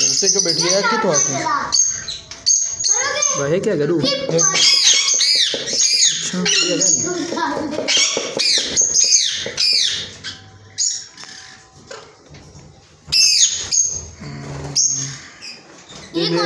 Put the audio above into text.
उसे क्यों बैठ गया ਕਿੱਥੋਂ ਆ ਕੇ वह क्या करूँ अच्छा ये नहीं